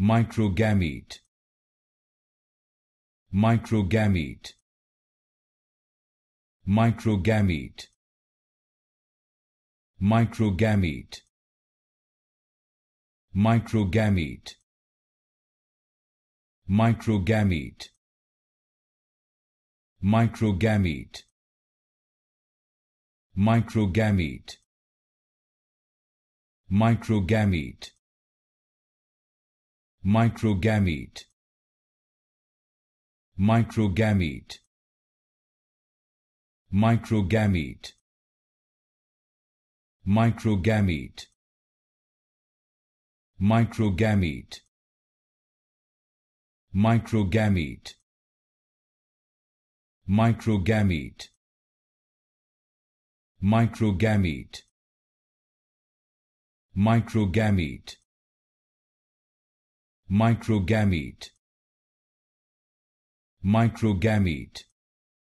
microgamete. Microgamete. Microgamete. Microgamete. Microgamete. Microgamete. Microgamete. Microgamete. Microgamete microgamete. Microgamete. Microgamete. Microgamete. Microgamete. Microgamete. Microgamete. Microgamete. Microgamete microgamete. Microgamete